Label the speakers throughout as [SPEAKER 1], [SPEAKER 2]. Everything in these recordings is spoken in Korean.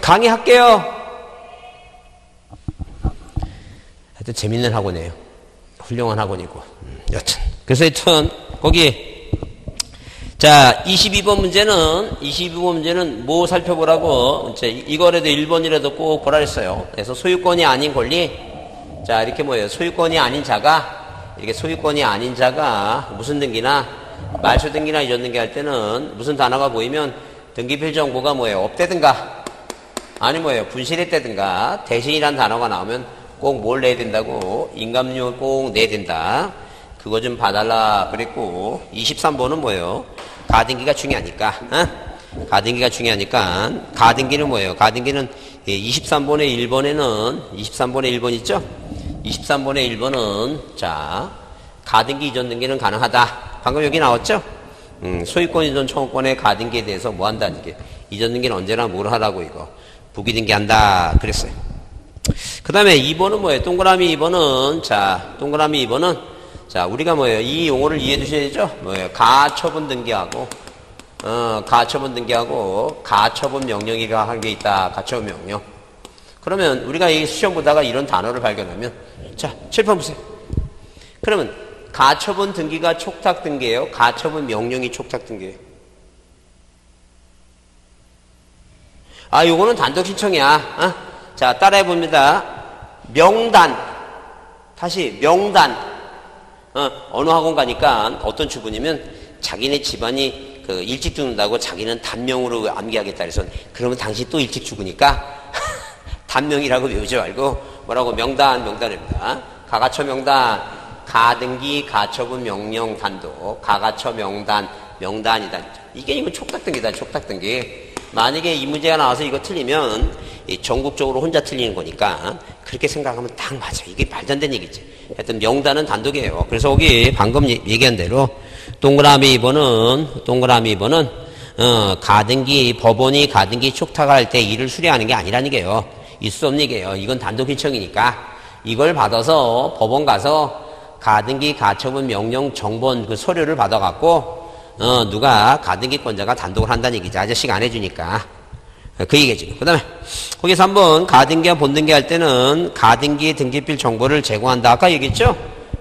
[SPEAKER 1] 강의할게요. 하여튼 재밌는 학원이에요. 훌륭한 학원이고. 음, 여튼. 그래서 하여튼, 거기, 자, 22번 문제는, 22번 문제는 뭐 살펴보라고, 이제 이거라도 1번이라도 꼭 보라 했어요. 그래서 소유권이 아닌 권리, 자, 이렇게 뭐예요? 소유권이 아닌 자가, 이렇게 소유권이 아닌 자가 무슨 등기나, 말소 등기나 이전 등기 할 때는 무슨 단어가 보이면 등기필 정보가 뭐예요? 없대든가, 아니 뭐예요? 분실했다든가, 대신이란 단어가 나오면 꼭 뭘 내야 된다고? 인감료 꼭 내야 된다. 그거 좀 봐달라 그랬고 23번은 뭐예요? 가등기가 중요하니까 어? 가등기가 중요하니까 가등기는 뭐예요? 가등기는 23번의 예, 1번에는 23번의 1번 있죠? 23번의 1번은 자 가등기 이전 등기는 가능하다. 방금 여기 나왔죠? 음, 소유권 이전 청구권의 가등기에 대해서 뭐 한다는 게 이전 등기는 언제나 뭘 하라고 이거 부기 등기한다 그랬어요. 그 다음에 2번은 뭐예요? 동그라미 2번은 자 동그라미 2번은 자, 우리가 뭐예요? 이 용어를 이해해 주셔야죠? 뭐예요? 가처분 등기하고, 어, 가처분 등기하고, 가처분 명령이가 한 게 있다. 가처분 명령. 그러면 우리가 이 시험 보다가 이런 단어를 발견하면, 자, 칠판 보세요. 그러면 가처분 등기가 촉탁 등기예요? 가처분 명령이 촉탁 등기예요? 아, 요거는 단독 신청이야. 어? 자, 따라해 봅니다. 명단. 다시, 명단. 어, 느 학원 가니까 어떤 주부냐면 자기네 집안이 그 일찍 죽는다고 자기는 단명으로 암기하겠다 그래서 그러면 당신 또 일찍 죽으니까 단명이라고 외우지 말고 뭐라고 명단 명단입니다. 가가처 명단 가등기 가처분 명령 단도 가가처 명단 명단이다. 이게 이거 촉탁등기다 촉탁등기. 만약에 이 문제가 나와서 이거 틀리면 전국적으로 혼자 틀리는 거니까 그렇게 생각하면 딱 맞아. 이게 말도 안 되는 얘기지. 하여튼 명단은 단독이에요. 그래서 거기 방금 얘기한 대로 동그라미 2번은 동그라미 2번은 어, 가등기 법원이 가등기 촉탁할 때 일을 수리하는 게 아니라는 게요. 있을 수 없는 얘기예요. 이건 단독 신청이니까 이걸 받아서 법원 가서 가등기 가처분 명령 정본 그 서류를 받아갖고 어, 누가 가등기권자가 단독을 한다는 얘기지. 아저씨가 안 해주니까. 그 얘기죠. 그 다음에 거기서 한번 가등기와 본등기 할 때는 가등기 등기필 정보를 제공한다. 아까 얘기했죠?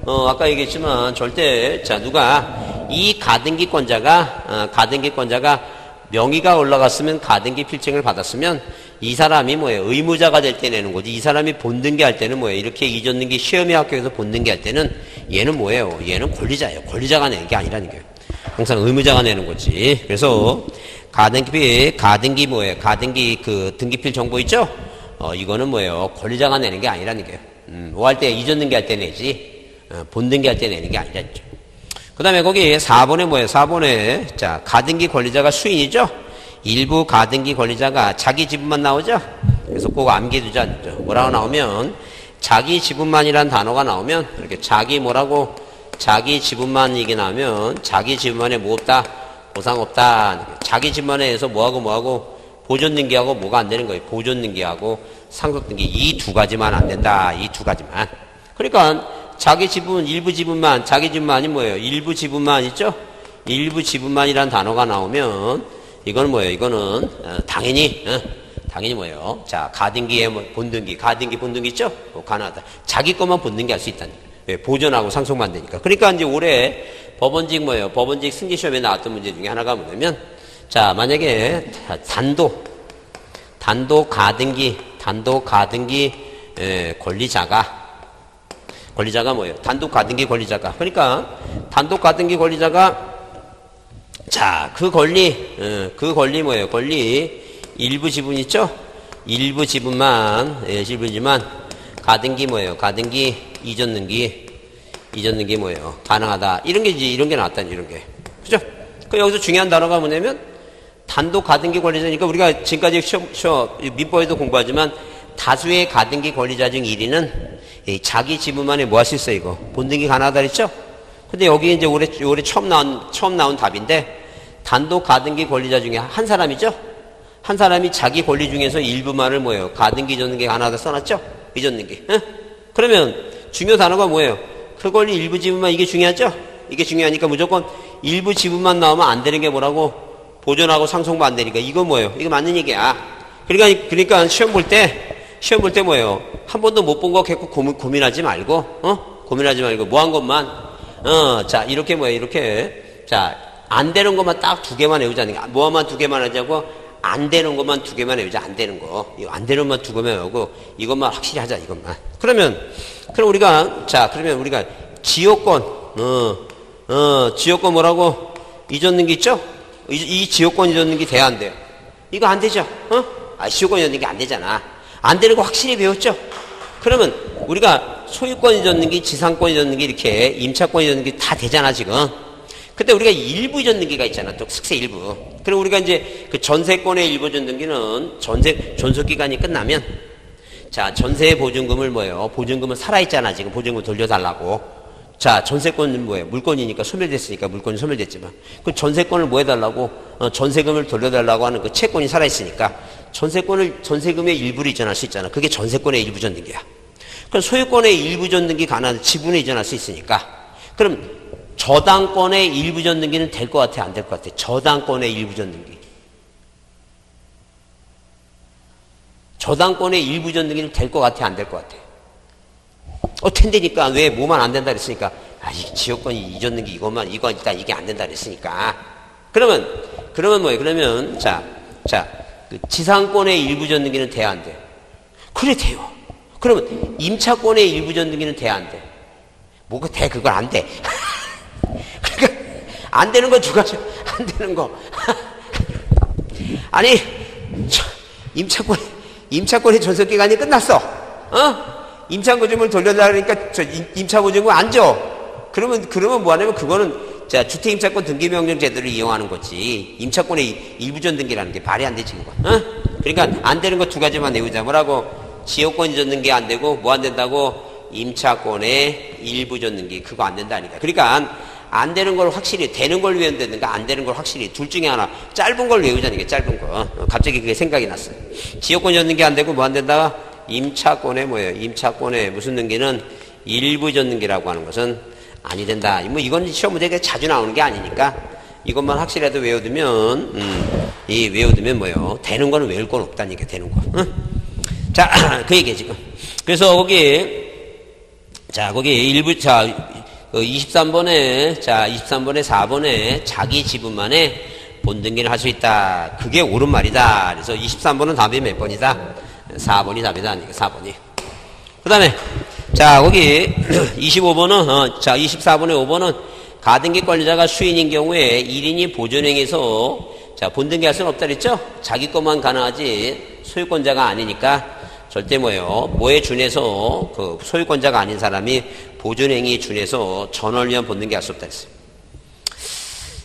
[SPEAKER 1] 어, 아까 얘기했지만 절대 자 누가 이 가등기권자가 어, 가등기권자가 명의가 올라갔으면 가등기 필증을 받았으면 이 사람이 뭐예요? 의무자가 될 때 내는 거지. 이 사람이 본등기 할 때는 뭐예요? 이렇게 이전등기 시험의 학교에서 본등기 할 때는 얘는 뭐예요? 얘는 권리자예요. 권리자가 내는 게 아니라는 거예요. 항상 의무자가 내는 거지. 그래서 가등기, 가등기 뭐예요? 가등기 그 등기필 정보 있죠? 어, 이거는 뭐예요? 권리자가 내는 게 아니라는 게요. 음, 뭐 할 때, 이전 등기 할 때 내지, 어, 본 등기 할 때 내는 게 아니라죠. 그 다음에 거기 4번에 뭐예요? 4번에, 자, 가등기 권리자가 수인이죠? 일부 가등기 권리자가 자기 지분만 나오죠? 그래서 꼭 암기해두자. 뭐라고 나오면, 자기 지분만이란 단어가 나오면, 이렇게 자기 뭐라고, 자기 지분만 이게 나오면, 자기 지분만에 뭐 없다? 보상 없다. 자기 집만에 해서 뭐하고 뭐하고 보존 등기하고 뭐가 안 되는 거예요. 보존 등기하고 상속 등기 이 두 가지만 안 된다. 이 두 가지만. 그러니까 자기 지분 일부 지분만 자기 지분만이 뭐예요? 일부 지분만 있죠? 일부 지분만이란 단어가 나오면 이거는 뭐예요? 이거는 어, 당연히 어, 당연히 뭐예요? 자 가등기에 뭐 본등기 가등기 본등기 있죠? 뭐 가능하다. 자기 것만 본등기 할 수 있다는 거예요. 예, 보존하고 상속만 되니까. 그러니까 이제 올해 법원직 뭐예요? 법원직 승기 시험에 나왔던 문제 중에 하나가 뭐냐면 자 만약에 단도 단도 가등기 단도 가등기 에, 권리자가 권리자가 뭐예요? 단독 가등기 권리자가 그러니까 단독 가등기 권리자가 자 그 권리 에, 그 권리 뭐예요? 권리 일부 지분 있죠? 일부 지분만 예, 일부지만 가등기 뭐예요? 가등기 이전 등기 이전 등기 뭐예요? 가능하다. 이런 게 이제 이런 게 나왔다는 이런 게. 그죠? 그 여기서 중요한 단어가 뭐냐면 단독 가등기 권리자니까 우리가 지금까지 시험, 민법에도 공부하지만 다수의 가등기 권리자 중 1위는 자기 지분만에 뭐 할 수 있어 이거 본등기 가능하다 그랬죠? 근데 여기 이제 올해 올해 처음 나온 처음 나온 답인데 단독 가등기 권리자 중에 한 사람이죠? 한 사람이 자기 권리 중에서 일부만을 뭐예요? 가등기 전등기 가능하다 써놨죠? 이전등기. 응? 그러면 중요 단어가 뭐예요? 그 권리 일부 지분만 이게 중요하죠? 이게 중요하니까 무조건 일부 지분만 나오면 안 되는 게 뭐라고? 보존하고 상속만 안 되니까. 이거 뭐예요? 이거 맞는 얘기야. 그러니까, 그러니까 시험 볼 때, 시험 볼 때 뭐예요? 한 번도 못 본 거 갖고 고민, 고민하지 말고, 어? 고민하지 말고, 뭐 한 것만, 어, 자, 이렇게 뭐예요? 이렇게. 자, 안 되는 것만 딱 두 개만 외우자는 게, 뭐만 두 개만 하자고, 안 되는 것만 두 개만 외우자, 안 되는 거. 이거 안 되는 것만 두 개만 외우고, 이것만 확실히 하자, 이것만. 그러면, 그럼 우리가, 자, 그러면 우리가 지역권, 어, 어, 지역권 뭐라고 잊었는 게 있죠? 이, 이 지역권 잊었는 게 돼야 안 돼요. 이거 안 되죠? 어? 아, 지역권 잊었는 게 안 되잖아. 안 되는 거 확실히 배웠죠? 그러면 우리가 소유권 잊었는 게 지상권 잊었는 게 이렇게 임차권 잊었는 게 다 되잖아, 지금. 근데 우리가 일부 전등기가 있잖아. 또 특세 일부. 그리고 우리가 이제 그 전세권의 일부 전등기는 전세 존속 기간이 끝나면 자 전세 보증금을 뭐예요? 보증금은 살아 있잖아. 지금 보증금 돌려 달라고. 자 전세권은 뭐예요? 물건이니까 소멸됐으니까 물건이 소멸됐지만 그 전세권을 뭐 해달라고? 어, 전세금을 돌려달라고 하는 그 채권이 살아 있으니까 전세권을 전세금의 일부를 이전할 수 있잖아. 그게 전세권의 일부 전등기야. 그럼 소유권의 일부 전등기 가난 지분을 이전할 수 있으니까 그럼 저당권의 일부 전등기는 될 것 같아, 안 될 것 같아? 저당권의 일부 전등기. 저당권의 일부 전등기는 될 것 같아, 안 될 것 같아? 어, 텐데니까 왜 뭐만 안 된다 그랬으니까, 아, 이 지역권이 이전등기 이것만, 이거 일단 이게 안 된다 그랬으니까. 그러면, 그러면 뭐예요? 그러면, 자, 자, 그 지상권의 일부 전등기는 돼야 안 돼? 그래, 돼요. 그러면 임차권의 일부 전등기는 돼야 안 돼? 뭐가 돼? 그건 안 돼. 그러니까 안 되는 거두 가지 안 되는 거. 아니 임차권 임차권의 전속 기간이 끝났어. 어? 임차 보증을 돌려달라니까 저 임차 보증을 안 줘. 그러면 그러면 뭐하냐면 그거는 자 주택 임차권 등기 명령 제도를 이용하는 거지. 임차권의 일부전 등기라는 게 말이 안 되지 그거 어? 그러니까 안 되는 거 두 가지만 내우자 뭐라고 지역권 이전 등기 안 되고 뭐 안 된다고 임차권의 일부 전 등기 그거 안 된다니까. 그러니까 안 되는 걸 확실히 되는 걸 되는가 안 되는 걸 확실히 둘 중에 하나 짧은 걸 외우자는 게 짧은 거. 어, 갑자기 그게 생각이 났어요. 지역권 전등기 안 되고 뭐 안 된다? 임차권에 뭐예요? 임차권에 무슨 등기는 일부 전등기라고 하는 것은 아니 된다. 뭐 이건 시험 문제가 자주 나오는 게 아니니까 이것만 확실해도 외워두면 음, 이 외워두면 뭐예요? 되는 거는 외울 건 없다니까 되는 거. 응? 자, 그 얘기야 지금. 그래서 거기 자, 거기 일부, 자, 23번에, 그 자, 23번에 4번에 자기 지분만에 본등기를 할 수 있다. 그게 옳은 말이다. 그래서 23번은 답이 몇 번이다? 4번이 답이다. 4번이. 그 다음에, 자, 거기 25번은, 어, 자, 24번에 5번은 가등기 관리자가 수인인 경우에 1인이 보존행에서 자, 본등기 할 수는 없다 그랬죠? 자기 것만 가능하지 소유권자가 아니니까 절대 뭐예요? 뭐에 준해서 그 소유권자가 아닌 사람이 보존행위 준해서 전월 위한 본능게 할수 없다 했어요.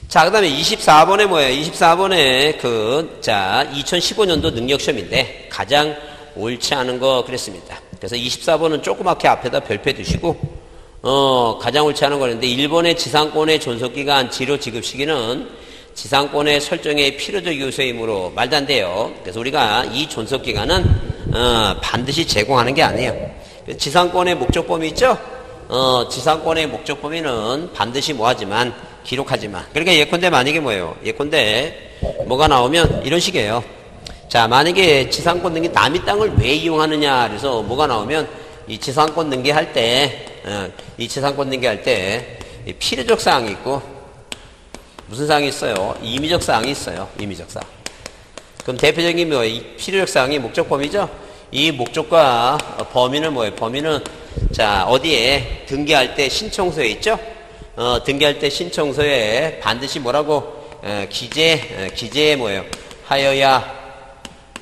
[SPEAKER 1] 자, 그 다음에 24번에 뭐예요? 24번에 그, 자, 2015년도 능력시험인데 가장 옳지 않은 거 그랬습니다. 그래서 24번은 조그맣게 앞에다 별표 두시고, 어, 가장 옳지 않은 거였는데, 일본의 지상권의 존속기간 치료 지급 시기는 지상권의 설정의 필요적 요소이므로 말도 안 돼요. 그래서 우리가 이 존속기간은 어, 반드시 제공하는 게 아니에요. 지상권의 목적 범위 있죠? 어, 지상권의 목적 범위는 반드시 뭐하지만 기록하지만. 그러니까 예컨대 만약에 뭐예요? 예컨대 뭐가 나오면 이런 식이에요. 자, 만약에 지상권 등기 남의 땅을 왜 이용하느냐 그래서 뭐가 나오면 이 지상권 등기 할 때, 어, 이 지상권 등기 할 때 필요적 사항이 있고 무슨 사항이 있어요? 임의적 사항이 있어요. 임의적 사항. 그럼 대표적인 뭐 필요적 사항이 목적 범위죠. 이 목적과 범위는 뭐예요? 범위는 자 어디에 등기할 때 신청서에 있죠? 어, 등기할 때 신청서에 반드시 뭐라고 어, 기재 어, 기재 뭐예요? 하여야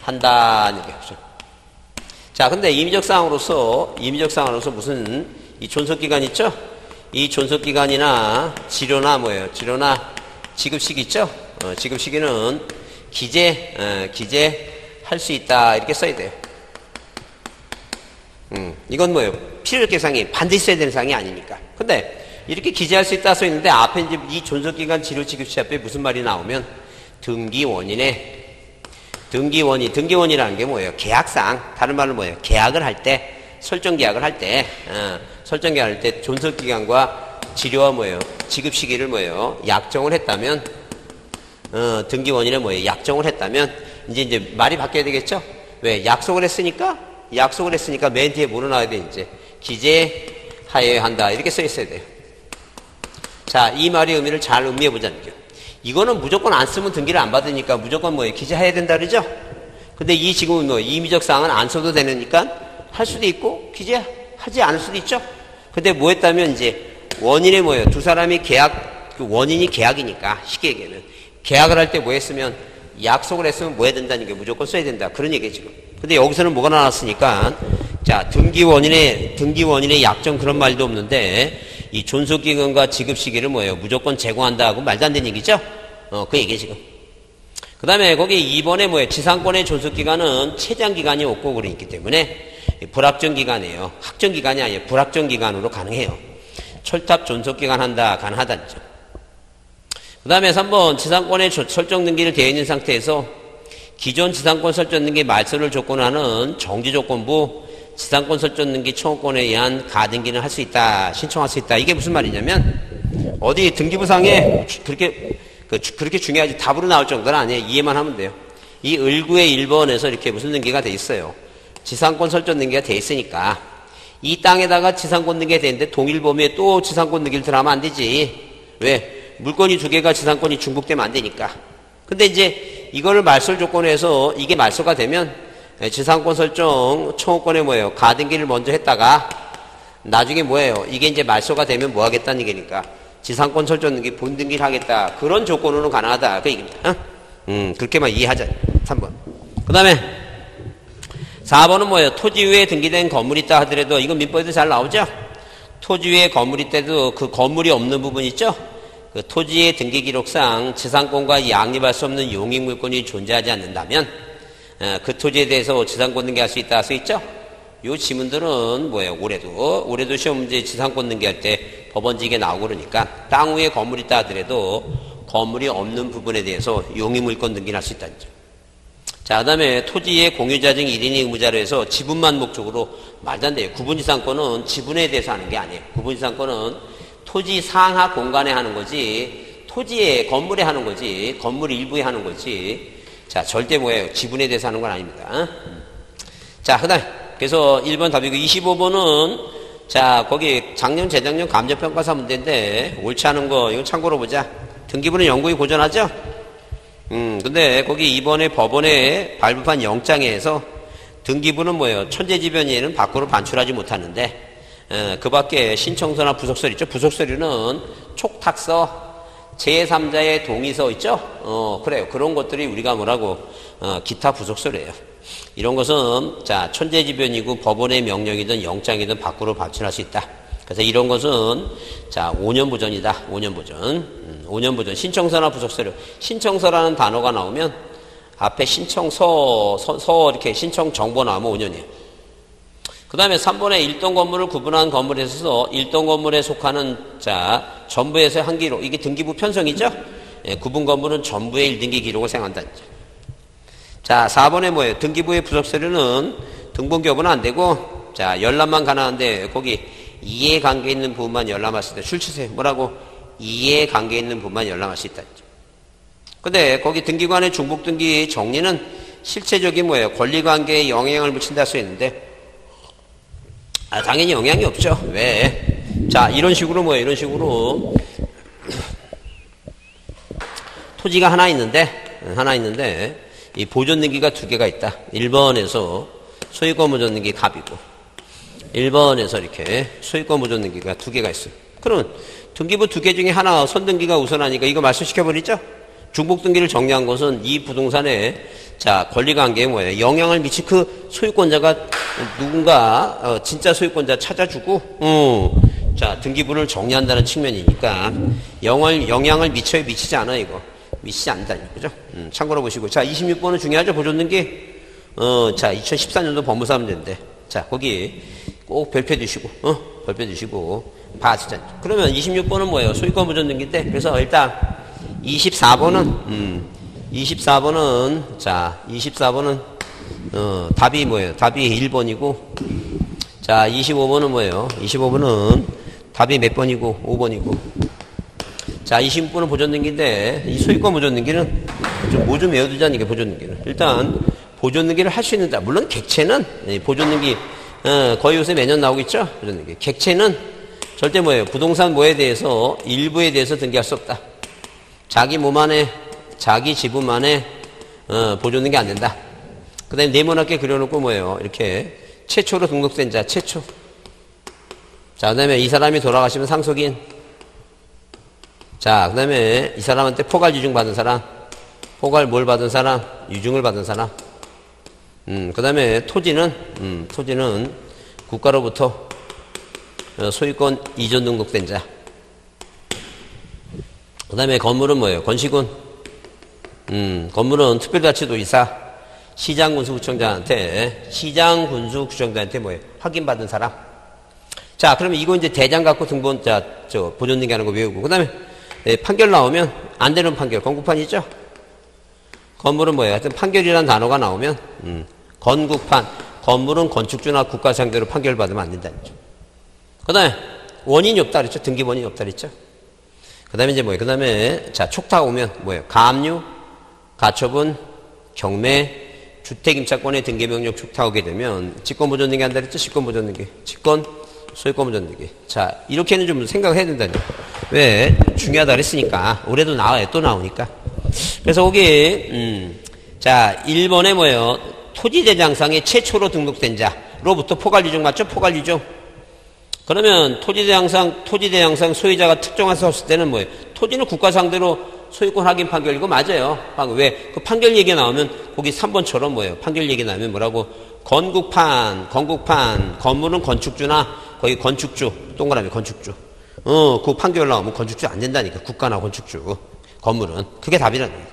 [SPEAKER 1] 한다는 얘기죠. 자, 근데 임의적 사항으로서 임의적 사항으로서 무슨 이 존속 기간 있죠? 이 존속 기간이나 치료나 뭐예요? 치료나 지급 시기 있죠? 어, 지급 시기는 기재, 어, 기재할 수 있다. 이렇게 써야 돼요. 음, 이건 뭐예요? 필요적 계상이 반드시 써야 되는 사항이 아니니까. 근데 이렇게 기재할 수 있다 써 있는데 앞에 이제 이 존속기간 치료지급시 앞에 무슨 말이 나오면 등기 원인의 등기 원인, 등기 원이라는 게 뭐예요? 계약상, 다른 말로 뭐예요? 계약을 할 때, 설정 계약을 할 때, 어, 설정 계약을 할때 존속기간과 치료와 뭐예요? 지급 시기를 뭐예요? 약정을 했다면 어, 등기 원인의 뭐예요? 약정을 했다면 이제 이제 말이 바뀌어야 되겠죠? 왜? 약속을 했으니까? 약속을 했으니까 맨 뒤에 뭐로 나와야 돼, 이제? 기재하여야 한다. 이렇게 써 있어야 돼요. 자, 이 말의 의미를 잘 음미해 보자는 게. 이거는 무조건 안 쓰면 등기를 안 받으니까 무조건 뭐예요? 기재해야 된다 그러죠? 근데 이 지금은 뭐 임의적 사항은 안 써도 되니까 할 수도 있고 기재하지 않을 수도 있죠? 근데 뭐 했다면 이제 원인이 뭐예요? 두 사람이 계약, 그 원인이 계약이니까 쉽게 얘기하면 계약을 할 때 뭐 했으면 약속을 했으면 뭐 해야 된다는 게 무조건 써야 된다. 그런 얘기 지금. 근데 여기서는 뭐가 나왔으니까 자, 등기 원인의, 등기 원인의 약정 그런 말도 없는데 이 존속 기간과 지급 시기를 뭐예요? 무조건 제공한다 하고 말도 안 되는 얘기죠? 어, 그 얘기 지금. 그 다음에 거기 2번에 뭐예요? 지상권의 존속기간은 최장기간이 없고 그러기 때문에 불합정기간이에요. 확정기간이 아니에요. 불합정기간으로 가능해요. 철탑 존속기간 한다, 가능하다죠. 그 다음에 3번 지상권의 설정 등기를 되어 있는 상태에서 기존 지상권 설정 등기 말소를 조건하는 정지 조건부 지상권 설정 등기 청구권에 의한 가등기는 할 수 있다, 신청할 수 있다. 이게 무슨 말이냐면 어디 등기부상에 그렇게 그, 그렇게 중요하지 답으로 나올 정도는 아니에요. 이해만 하면 돼요. 이 을구의 1번에서 이렇게 무슨 등기가 돼 있어요. 지상권 설정 등기가 돼 있으니까 이 땅에다가 지상권 등기가 되는데 동일 범위에 또 지상권 등기를 들어가면 안 되지. 왜? 물건이 두 개가 지상권이 중복되면 안 되니까. 근데 이제 이거를 말소 조건에서 이게 말소가 되면 지상권 설정 청구권에 뭐예요? 가등기를 먼저 했다가 나중에 뭐예요? 이게 이제 말소가 되면 뭐 하겠다는 얘기니까 지상권 설정 등기 본등기를 하겠다. 그런 조건으로는 가능하다. 그 얘기입니다. 어? 음, 그렇게만 이해하자. 3번. 그 다음에 4번은 뭐예요? 토지 위에 등기된 건물이 있다 하더라도 이건 민법에도 잘 나오죠? 토지 위에 건물이 있다도 그 건물이 없는 부분 있죠? 그 토지의 등기 기록상 지상권과 양립할 수 없는 용익 물건이 존재하지 않는다면 어, 그 토지에 대해서 지상권 등기할 수 있다 할 수 있죠? 요 지문들은 뭐예요? 올해도 올해도 시험 문제 지상권 등기할 때 법원직에 나오고 그러니까 땅 위에 건물이 있다 하더라도 건물이 없는 부분에 대해서 용익 물건 등기를 할 수 있다는 점. 자, 그 다음에 토지의 공유자 중 1인이 의무자로 해서 지분만 목적으로 말도 안 돼요. 구분지상권은 지분에 대해서 하는 게 아니에요. 구분지상권은 토지 상하 공간에 하는 거지, 토지에, 건물에 하는 거지, 건물 일부에 하는 거지. 자, 절대 뭐예요? 지분에 대해서 하는 건 아닙니다. 자, 그 다음, 그래서 1번 답이고 25번은 자, 거기 작년, 재작년 감정평가사 문제인데 옳지 않은 거, 이거 참고로 보자. 등기부는 영구히 고전하죠? 음, 근데 거기 2번에 법원에 발부한 영장에서 등기부는 뭐예요? 천재지변에는 밖으로 반출하지 못하는데 그 밖에 신청서나 부속서류 있죠. 부속서류는 촉탁서, 제3자의 동의서 있죠. 어, 그래요. 그런 것들이 우리가 뭐라고 어, 기타 부속서류예요. 이런 것은 자 천재지변이고 법원의 명령이든 영장이든 밖으로 반출할 수 있다. 그래서 이런 것은 자 5년 보전이다. 5년 보전. 음, 5년 보전. 신청서나 부속서류. 신청서라는 단어가 나오면 앞에 신청서 서, 서 이렇게 신청 정보 나오면 5년이에요. 그 다음에 3번에 1동 건물을 구분한 건물에 있어서 1동 건물에 속하는 자 전부에서 한 기록 이게 등기부 편성이죠. 예, 구분 건물은 전부의 1등기 기록을 생각한다는 점. 자 4번에 뭐예요? 등기부의 부속서류는 등본교부는 안 되고 자 열람만 가능한데 거기 이해관계 있는 부분만 열람할 수 있다. 출처세 뭐라고? 이해관계 있는 부분만 열람할 수 있다. 근데 거기 등기관의 중복등기 정리는 실체적인 뭐예요? 권리관계에 영향을 미친다 수 있는데 아, 당연히 영향이 없죠. 왜? 자, 이런 식으로 뭐예요? 이런 식으로 토지가 하나 있는데 하나 있는데 이 보존 등기가 두 개가 있다. 1번에서 소유권 보존 등기 갑이고 1번에서 이렇게 소유권 보존 등기가 두 개가 있어요. 그러면 등기부 두 개 중에 하나 선등기가 우선하니까 이거 말씀시켜 버리죠? 중복 등기를 정리한 것은 이 부동산에 자 권리관계에 뭐예요? 영향을 미칠 그 소유권자가 누군가 어, 진짜 소유권자 찾아주고 어, 자 등기부를 정리한다는 측면이니까 영을, 영향을 미쳐야 미치지 않아 이거 미치지 않는다 그죠? 음, 참고로 보시고 자 26번은 중요하죠 보존등기 어, 자 2014년도 법무사 문제인데 자 거기 꼭 별표 주시고 어? 별표 주시고 봐주자 그러면 26번은 뭐예요? 소유권 보존등기인데 그래서 일단 24번은 음, 24번은 자 24번은 어, 답이 뭐예요? 답이 1번이고 자 25번은 뭐예요? 25번은 답이 몇 번이고 5번이고 자 26번은 보존등기인데 이 소유권 보존등기는 좀뭐좀 외워두자는 게 보존등기는 일단 보존능기를 할 수 있는 자. 물론 객체는 예, 보존능기 어, 거의 요새 매년 나오겠죠. 보존능기. 객체는 절대 뭐예요? 부동산 뭐에 대해서 일부에 대해서 등기할 수 없다. 자기 몸 안에 자기 지분 안에 어, 보존능기 안 된다. 그 다음에 네모나게 그려놓고 뭐예요? 이렇게 최초로 등록된 자 최초. 자 그 다음에 이 사람이 돌아가시면 상속인. 자 그 다음에 이 사람한테 포괄 유증 받은 사람. 포괄 뭘 받은 사람? 유증을 받은 사람. 음, 그 다음에 토지는, 음, 토지는 국가로부터 어, 소유권 이전 등록된 자. 그 다음에 건물은 뭐예요? 건시군. 음, 건물은 특별자치도지사, 시장군수구청장한테, 시장군수구청장한테 뭐예요? 확인받은 사람. 자, 그러면 이거 이제 대장 갖고 등본, 자, 저, 보존등기 하는 거 외우고. 그 다음에 예, 판결 나오면 안 되는 판결, 건국판 있죠? 건물은 뭐예요? 하여튼 판결이라는 단어가 나오면 음, 건국판 건물은 건축주나 국가 상대로 판결받으면 안 된다는 거죠. 그 다음에 원인이 없다 그랬죠. 등기 원인이 없다 그랬죠. 그 다음에 이제 뭐예요? 그 다음에 자 촉탁 오면 뭐예요? 가압류, 가처분, 경매, 주택임차권의 등기명령 촉탁하게 되면 직권보존등기 한다 그랬죠. 직권보존등기. 직권, 소유권보존등기. 자 이렇게는 좀 생각을 해야 된다는 거예요. 왜? 중요하다 그랬으니까. 올해도 나와요. 또 나오니까. 그래서 거기 음, 자 1번에 뭐예요? 토지대장상에 최초로 등록된 자로부터 포괄유증 맞죠? 포괄유증. 그러면 토지대장상 토지대장상 소유자가 특정할 수 없을 때는 뭐예요? 토지는 국가 상대로 소유권 확인 판결 이거 맞아요. 왜? 그 판결 얘기 나오면 거기 3번처럼 뭐예요? 판결 얘기 나오면 뭐라고? 건국판, 건국판, 건물은 건축주나 거기 건축주, 동그라미 건축주. 어, 그 판결 나오면 건축주 안 된다니까. 국가나 건축주. 건물은. 그게 답이라는 거예요.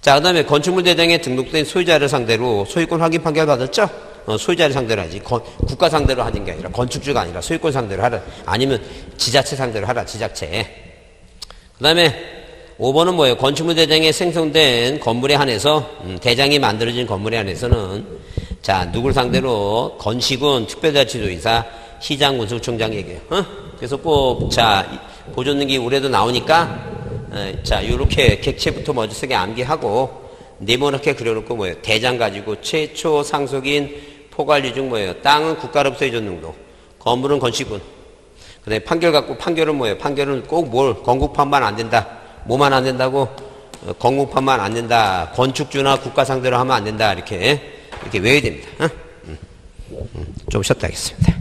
[SPEAKER 1] 자, 그 다음에 건축물 대장에 등록된 소유자를 상대로 소유권 확인 판결 받았죠? 어, 소유자를 상대로 하지. 건, 국가 상대로 하는 게 아니라 건축주가 아니라 소유권 상대로 하라. 아니면 지자체 상대로 하라. 지자체. 그 다음에 5번은 뭐예요? 건축물 대장에 생성된 건물에 한해서 음, 대장이 만들어진 건물에 한해서는 자 누굴 상대로 건시군 특별자치도의사 시장 군수청장 얘기해요. 어? 그래서 꼭 자 보존능기 올해도 나오니까 어, 자 요렇게 객체부터 먼저 쓰게 암기하고 네모나게 그려놓고 뭐예요? 대장 가지고 최초 상속인 포괄유증 뭐예요? 땅은 국가로부터 이전 능도 건물은 건시군 그 다음에 판결 갖고 판결은 뭐예요? 판결은 꼭 뭘 건국판만 안 된다 뭐만 안 된다고? 어, 건국판만 안 된다. 건축주나 국가 상대로 하면 안 된다. 이렇게, 이렇게 외워야 됩니다. 어? 음, 음, 좀 쉬었다 하겠습니다.